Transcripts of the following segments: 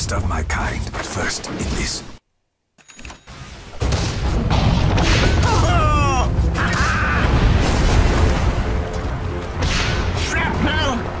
last of my kind, but first in this. Shrapnel!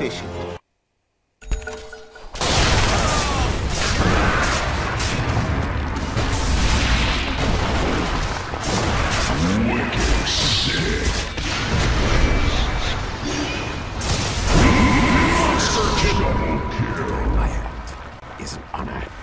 efficient. Monster kill. Double kill. My act is an honor.